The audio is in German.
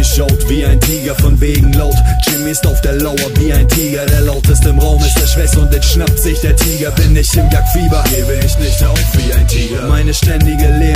Jimmy schaut wie ein Tiger von wegen laut. Jimmy ist auf der Lauer wie ein Tiger, der lauteste im Raum ist der Schwester und jetzt schnappt sich der Tiger. Bin ich im Jagdfieber, gebe ich nicht auf wie ein Tiger. Meine ständige Leben